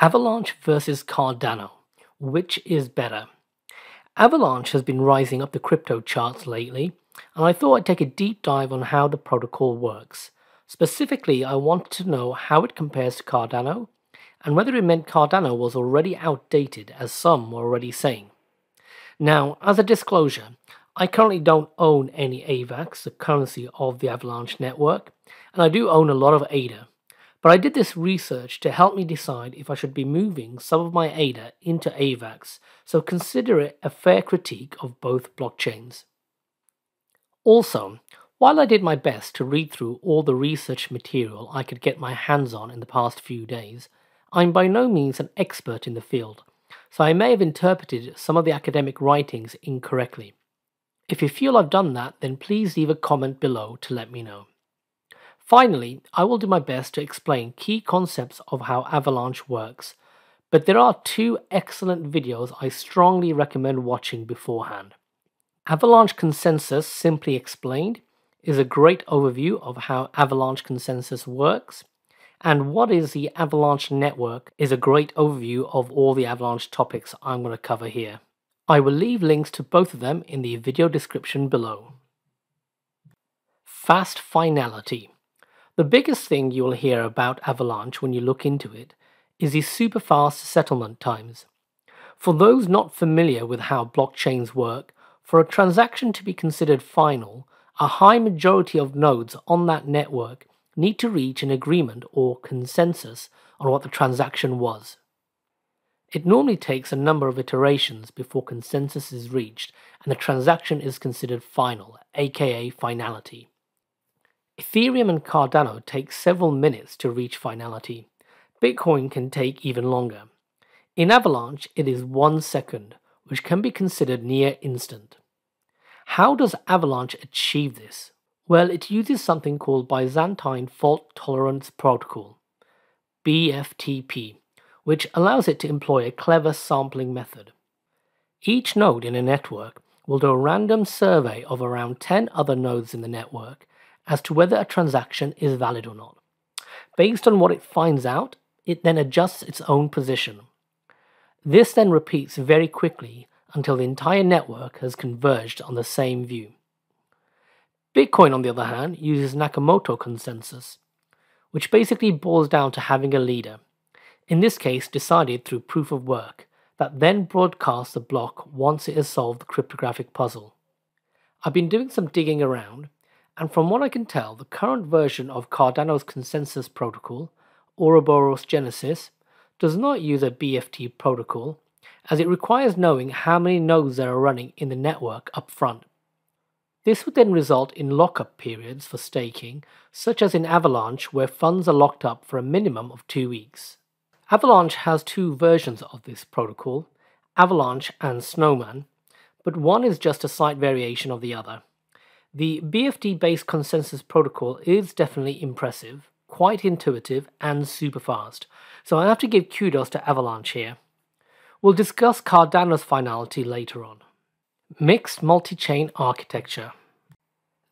Avalanche versus Cardano. Which is better? Avalanche has been rising up the crypto charts lately, and I thought I'd take a deep dive on how the protocol works. Specifically, I wanted to know how it compares to Cardano, and whether it meant Cardano was already outdated, as some were already saying. Now, as a disclosure, I currently don't own any AVAX, the currency of the Avalanche network, and I do own a lot of ADA. But I did this research to help me decide if I should be moving some of my ADA into AVAX, so consider it a fair critique of both blockchains. Also, while I did my best to read through all the research material I could get my hands on in the past few days, I'm by no means an expert in the field, so I may have interpreted some of the academic writings incorrectly. If you feel I've done that, then please leave a comment below to let me know. Finally, I will do my best to explain key concepts of how Avalanche works, but there are two excellent videos I strongly recommend watching beforehand. Avalanche Consensus Simply Explained is a great overview of how Avalanche Consensus works, and what is the Avalanche Network is a great overview of all the Avalanche topics I'm going to cover here. I will leave links to both of them in the video description below. Fast finality. The biggest thing you will hear about Avalanche when you look into it is the super fast settlement times. For those not familiar with how blockchains work, for a transaction to be considered final, a high majority of nodes on that network need to reach an agreement or consensus on what the transaction was. It normally takes a number of iterations before consensus is reached and the transaction is considered final, aka finality. Ethereum and Cardano take several minutes to reach finality. Bitcoin can take even longer. In Avalanche, it is one second, which can be considered near instant. How does Avalanche achieve this? Well, it uses something called Byzantine Fault Tolerance Protocol, BFTP, which allows it to employ a clever sampling method. Each node in a network will do a random survey of around 10 other nodes in the network as to whether a transaction is valid or not. Based on what it finds out, it then adjusts its own position. This then repeats very quickly until the entire network has converged on the same view. Bitcoin, on the other hand, uses Nakamoto consensus, which basically boils down to having a leader, in this case decided through proof of work, that then broadcasts the block once it has solved the cryptographic puzzle. I've been doing some digging around and from what I can tell, the current version of Cardano's consensus protocol, Ouroboros Genesis, does not use a BFT protocol, as it requires knowing how many nodes there are running in the network up front. This would then result in lockup periods for staking, such as in Avalanche, where funds are locked up for a minimum of two weeks. Avalanche has two versions of this protocol, Avalanche and Snowman, but one is just a slight variation of the other. The BFT based consensus protocol is definitely impressive, quite intuitive, and super fast, so I have to give kudos to Avalanche here. We'll discuss Cardano's finality later on. Mixed multi chain architecture.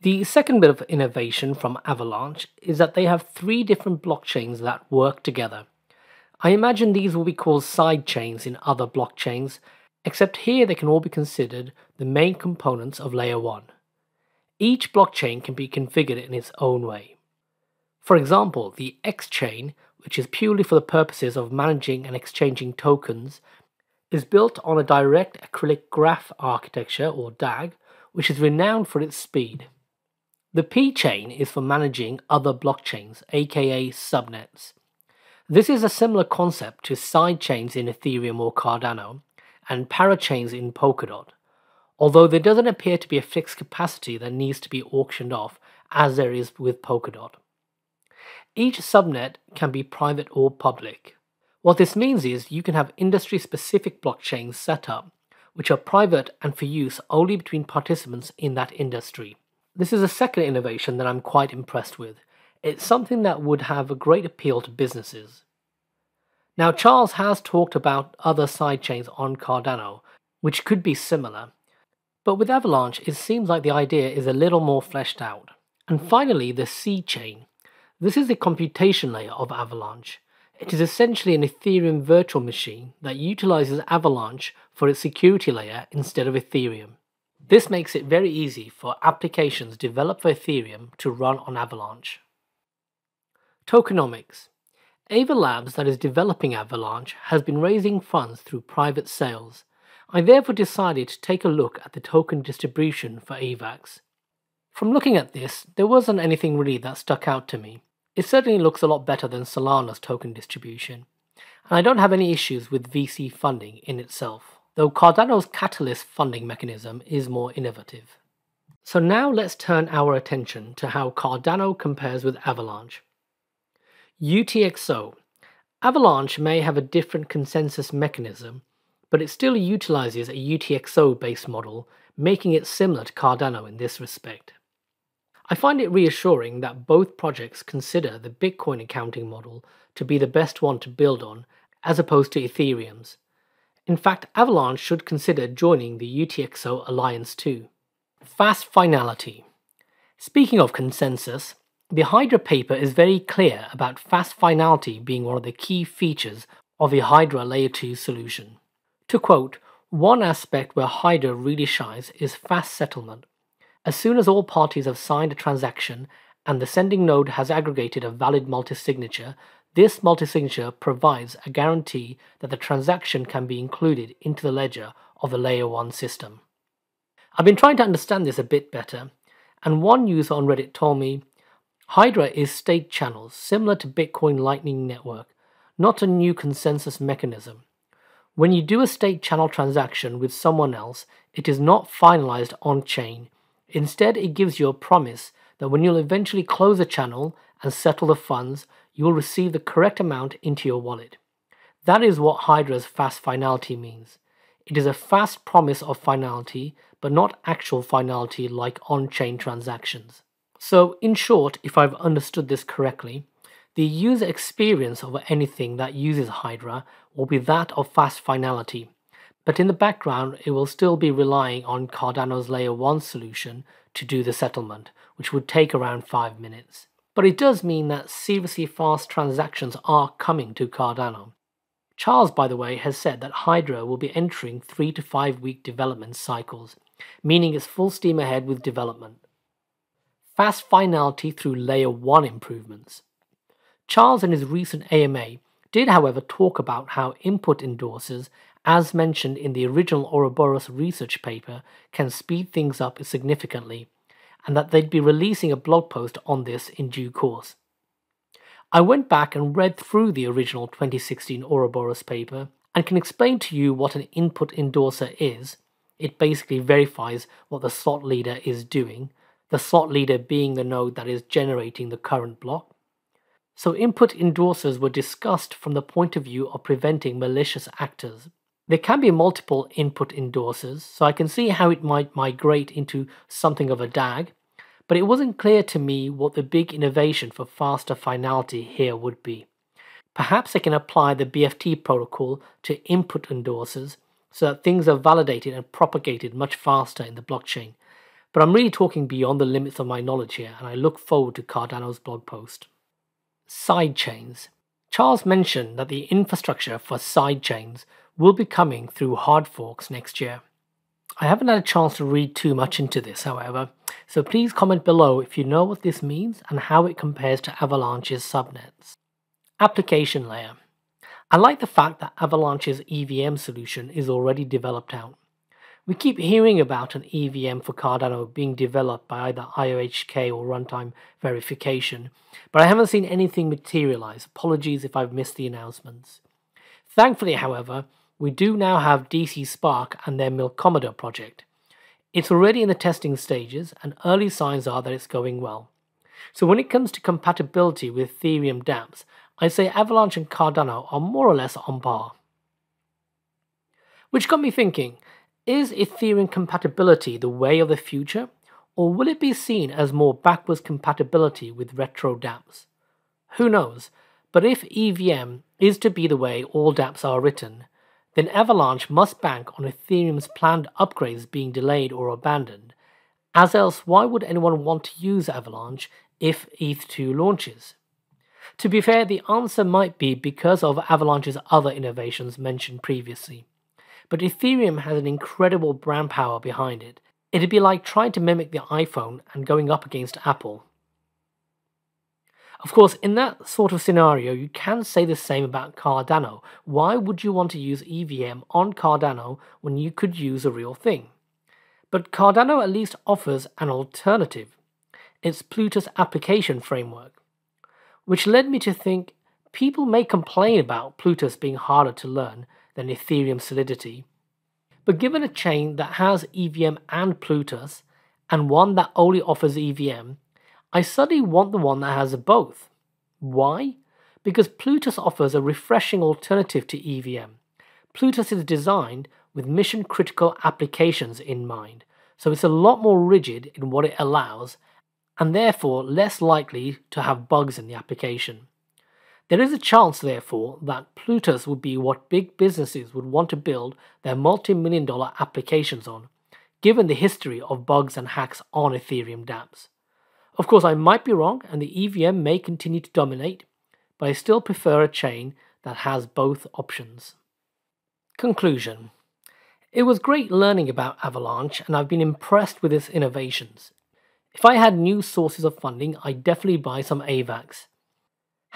The second bit of innovation from Avalanche is that they have three different blockchains that work together. I imagine these will be called sidechains in other blockchains, except here they can all be considered the main components of layer 1. Each blockchain can be configured in its own way. For example, the X chain, which is purely for the purposes of managing and exchanging tokens, is built on a direct acyclic graph architecture or DAG, which is renowned for its speed. The P chain is for managing other blockchains, aka subnets. This is a similar concept to sidechains in Ethereum or Cardano and parachains in Polkadot although there doesn't appear to be a fixed capacity that needs to be auctioned off as there is with Polkadot. Each subnet can be private or public. What this means is you can have industry specific blockchains set up, which are private and for use only between participants in that industry. This is a second innovation that I'm quite impressed with. It's something that would have a great appeal to businesses. Now, Charles has talked about other sidechains on Cardano, which could be similar, but with Avalanche, it seems like the idea is a little more fleshed out. And finally, the C chain. This is the computation layer of Avalanche. It is essentially an Ethereum virtual machine that utilizes Avalanche for its security layer instead of Ethereum. This makes it very easy for applications developed for Ethereum to run on Avalanche. Tokenomics Ava Labs, that is developing Avalanche, has been raising funds through private sales. I therefore decided to take a look at the token distribution for AVAX. From looking at this, there wasn't anything really that stuck out to me. It certainly looks a lot better than Solana's token distribution, and I don't have any issues with VC funding in itself, though Cardano's Catalyst funding mechanism is more innovative. So now let's turn our attention to how Cardano compares with Avalanche. UTXO Avalanche may have a different consensus mechanism, but it still utilizes a UTXO based model, making it similar to Cardano in this respect. I find it reassuring that both projects consider the Bitcoin accounting model to be the best one to build on, as opposed to Ethereum's. In fact, Avalanche should consider joining the UTXO alliance too. Fast finality. Speaking of consensus, the Hydra paper is very clear about fast finality being one of the key features of the Hydra Layer 2 solution. To quote, one aspect where Hydra really shines is fast settlement. As soon as all parties have signed a transaction and the sending node has aggregated a valid multi-signature, this multi-signature provides a guarantee that the transaction can be included into the ledger of the layer 1 system. I've been trying to understand this a bit better, and one user on Reddit told me Hydra is state channels similar to Bitcoin Lightning Network, not a new consensus mechanism. When you do a state channel transaction with someone else, it is not finalized on chain. Instead, it gives you a promise that when you'll eventually close a channel and settle the funds, you will receive the correct amount into your wallet. That is what Hydra's fast finality means. It is a fast promise of finality, but not actual finality like on chain transactions. So, in short, if I've understood this correctly, the user experience of anything that uses Hydra will be that of fast finality, but in the background, it will still be relying on Cardano's Layer 1 solution to do the settlement, which would take around 5 minutes. But it does mean that seriously fast transactions are coming to Cardano. Charles, by the way, has said that Hydra will be entering 3 to 5 week development cycles, meaning it's full steam ahead with development. Fast finality through Layer 1 improvements. Charles, in his recent AMA, did, however, talk about how input endorsers as mentioned in the original Ouroboros research paper, can speed things up significantly, and that they'd be releasing a blog post on this in due course. I went back and read through the original 2016 Ouroboros paper and can explain to you what an input endorser is. It basically verifies what the slot leader is doing, the slot leader being the node that is generating the current block. So, input endorsers were discussed from the point of view of preventing malicious actors there can be multiple input endorsers, so I can see how it might migrate into something of a DAG, but it wasn't clear to me what the big innovation for faster finality here would be. Perhaps I can apply the BFT protocol to input endorsers so that things are validated and propagated much faster in the blockchain. But I'm really talking beyond the limits of my knowledge here, and I look forward to Cardano's blog post. Sidechains. Charles mentioned that the infrastructure for sidechains will be coming through hard forks next year. I haven't had a chance to read too much into this, however, so please comment below if you know what this means and how it compares to Avalanche's subnets. Application layer. I like the fact that Avalanche's EVM solution is already developed out. We keep hearing about an EVM for Cardano being developed by either IOHK or runtime verification, but I haven't seen anything materialize. Apologies if I've missed the announcements. Thankfully, however, we do now have DC Spark and their Milkomeda project. It's already in the testing stages, and early signs are that it's going well. So when it comes to compatibility with Ethereum dApps, I say Avalanche and Cardano are more or less on par. Which got me thinking, is Ethereum compatibility the way of the future, or will it be seen as more backwards compatibility with retro dApps? Who knows, but if EVM is to be the way all dApps are written, then Avalanche must bank on Ethereum's planned upgrades being delayed or abandoned, as else why would anyone want to use Avalanche if ETH2 launches? To be fair, the answer might be because of Avalanche's other innovations mentioned previously. But Ethereum has an incredible brand power behind it. It'd be like trying to mimic the iPhone and going up against Apple. Of course, in that sort of scenario, you can say the same about Cardano. Why would you want to use EVM on Cardano when you could use a real thing? But Cardano at least offers an alternative. Its Plutus application framework, which led me to think people may complain about Plutus being harder to learn than Ethereum Solidity. But given a chain that has EVM and Plutus, and one that only offers EVM, I suddenly want the one that has both. Why? Because Plutus offers a refreshing alternative to EVM. Plutus is designed with mission critical applications in mind, so it's a lot more rigid in what it allows and therefore less likely to have bugs in the application. There is a chance, therefore, that Plutus would be what big businesses would want to build their multi million dollar applications on, given the history of bugs and hacks on Ethereum dApps. Of course, I might be wrong, and the EVM may continue to dominate, but I still prefer a chain that has both options. Conclusion It was great learning about Avalanche, and I've been impressed with its innovations. If I had new sources of funding, I'd definitely buy some AVAX.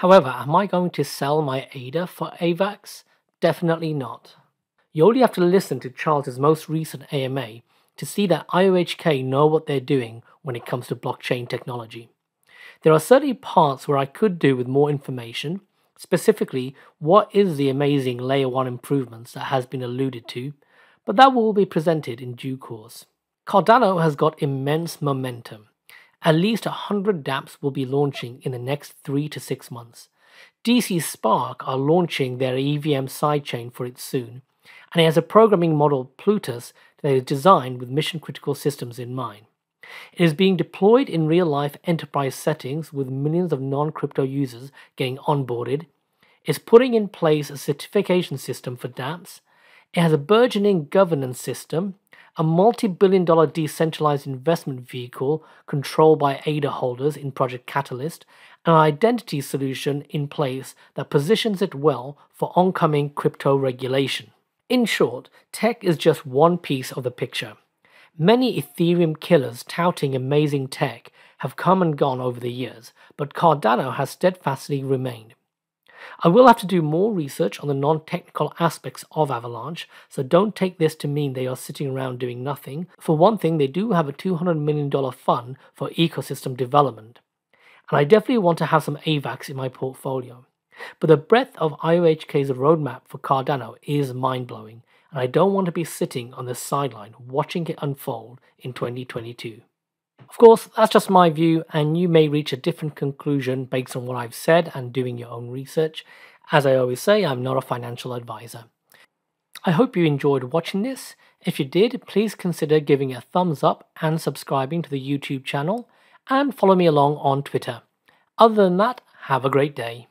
However, am I going to sell my ADA for AVAX? Definitely not. You only have to listen to Charles's most recent AMA to see that IOHK know what they're doing when it comes to blockchain technology. There are certainly parts where I could do with more information, specifically what is the amazing layer 1 improvements that has been alluded to, but that will be presented in due course. Cardano has got immense momentum. At least 100 dApps will be launching in the next 3 to 6 months. DC Spark are launching their EVM sidechain for it soon, and it has a programming model Plutus that is designed with mission critical systems in mind. It is being deployed in real life enterprise settings with millions of non crypto users getting onboarded. It's putting in place a certification system for dApps. It has a burgeoning governance system, a multi billion dollar decentralized investment vehicle controlled by ADA holders in Project Catalyst, and an identity solution in place that positions it well for oncoming crypto regulation. In short, tech is just one piece of the picture. Many Ethereum killers touting amazing tech have come and gone over the years, but Cardano has steadfastly remained. I will have to do more research on the non technical aspects of Avalanche, so don't take this to mean they are sitting around doing nothing. For one thing, they do have a $200 million fund for ecosystem development. And I definitely want to have some AVAX in my portfolio. But the breadth of IOHK's roadmap for Cardano is mind blowing, and I don't want to be sitting on the sideline watching it unfold in 2022. Of course, that's just my view, and you may reach a different conclusion based on what I've said and doing your own research. As I always say, I'm not a financial advisor. I hope you enjoyed watching this. If you did, please consider giving a thumbs up and subscribing to the YouTube channel, and follow me along on Twitter. Other than that, have a great day.